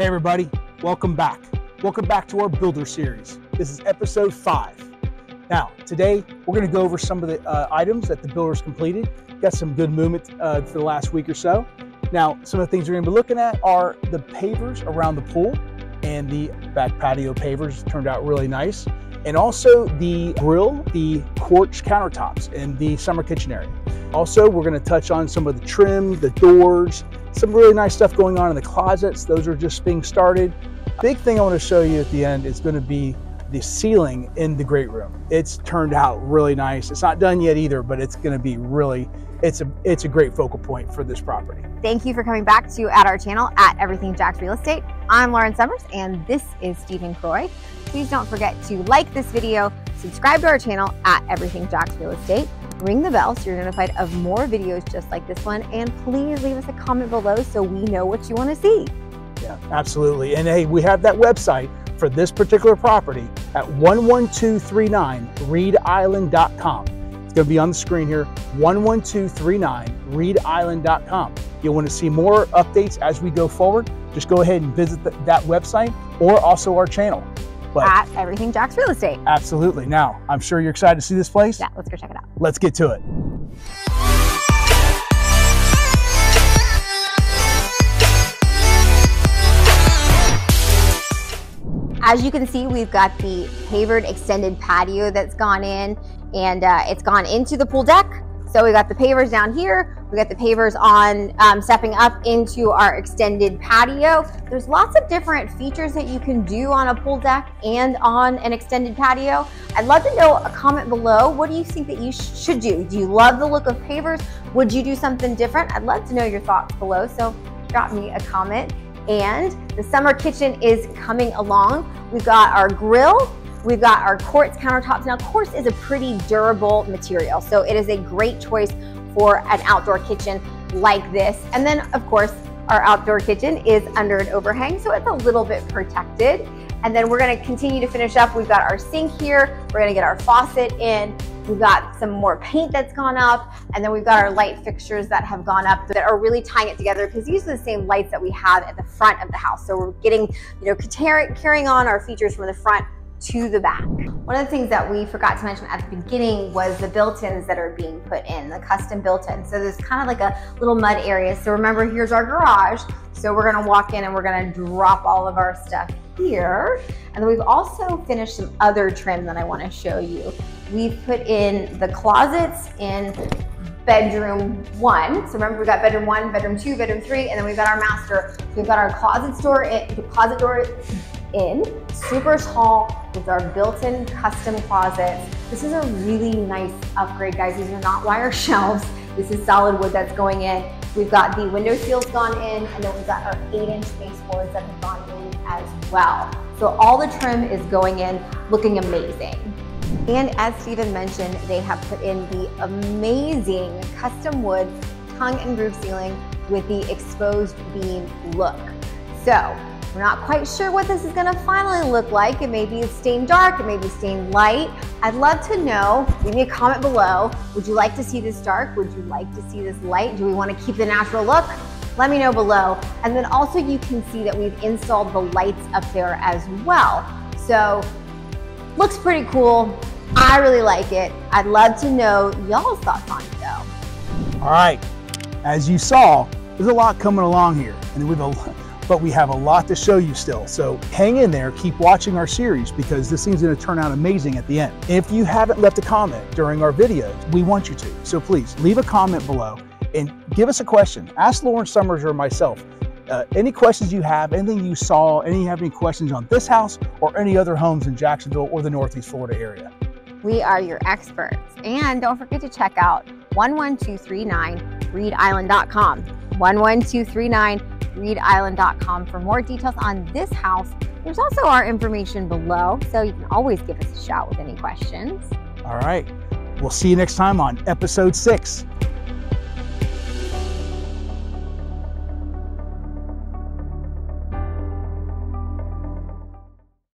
Hey, everybody, welcome back. Welcome back to our Builder Series. This is episode five. Now, today we're going to go over some of the uh, items that the builders completed. Got some good movement uh, for the last week or so. Now, some of the things we're going to be looking at are the pavers around the pool and the back patio pavers turned out really nice. And also the grill, the quartz countertops in the summer kitchen area. Also, we're going to touch on some of the trim, the doors, some really nice stuff going on in the closets. Those are just being started. Big thing I want to show you at the end is going to be the ceiling in the great room. It's turned out really nice. It's not done yet either, but it's going to be really it's a it's a great focal point for this property. Thank you for coming back to at our channel at Everything Jax Real Estate. I'm Lauren Somers and this is Stephen Croy. Please don't forget to like this video, subscribe to our channel at Everything Jax Real Estate, ring the bell so you're notified of more videos just like this one, and please leave us a comment below so we know what you want to see. Yeah, absolutely. And hey, we have that website for this particular property at 11239reedisland.com. It's going to be on the screen here 11239reedisland.com. You'll want to see more updates as we go forward. Just go ahead and visit the, that website or also our channel. But at Everything Jax Real Estate. Absolutely. Now, I'm sure you're excited to see this place. Yeah, let's go check it out. Let's get to it. As you can see, we've got the pavered extended patio that's gone in and uh, it's gone into the pool deck. So we got the pavers down here. We got the pavers on um, stepping up into our extended patio. There's lots of different features that you can do on a pool deck and on an extended patio. I'd love to know a comment below. What do you think that you sh should do? Do you love the look of pavers? Would you do something different? I'd love to know your thoughts below. So drop me a comment. And the summer kitchen is coming along. We've got our grill, We've got our quartz countertops. Now, quartz is a pretty durable material, so it is a great choice for an outdoor kitchen like this. And then, of course, our outdoor kitchen is under an overhang, so it's a little bit protected. And then we're gonna continue to finish up. We've got our sink here. We're gonna get our faucet in. We've got some more paint that's gone up. And then we've got our light fixtures that have gone up that are really tying it together because these are the same lights that we have at the front of the house. So we're getting, you know, carrying on our features from the front to the back. One of the things that we forgot to mention at the beginning was the built-ins that are being put in, the custom built-in. So there's kind of like a little mud area. So remember, here's our garage. So we're gonna walk in and we're gonna drop all of our stuff here. And then we've also finished some other trim that I wanna show you. We've put in the closets in bedroom one. So remember we got bedroom one, bedroom two, bedroom three, and then we've got our master. So we've got our closet door, in, eh, closet door in, super tall with our built-in custom closet. This is a really nice upgrade, guys. These are not wire shelves. This is solid wood that's going in. We've got the window seals gone in, and then we've got our eight inch baseboards that have gone in as well. So all the trim is going in, looking amazing. And as Stephen mentioned, they have put in the amazing custom wood tongue and groove ceiling with the exposed beam look. So we're not quite sure what this is gonna finally look like. It may be stained dark, it may be stained light. I'd love to know, leave me a comment below. Would you like to see this dark? Would you like to see this light? Do we wanna keep the natural look? Let me know below. And then also you can see that we've installed the lights up there as well. So looks pretty cool. I really like it. I'd love to know y'all's thoughts on it though. All right, as you saw, there's a lot coming along here. And with a but we have a lot to show you still. So hang in there, keep watching our series because this thing's gonna turn out amazing at the end. If you haven't left a comment during our videos, we want you to. So please leave a comment below and give us a question. Ask Lauren Somers or myself. Uh, any questions you have, anything you saw, any have any questions on this house or any other homes in Jacksonville or the Northeast Florida area. We are your experts. And don't forget to check out 11239reedisland.com. 11239 reedisland.com for more details on this house. There's also our information below, so you can always give us a shout with any questions. All right. We'll see you next time on episode six.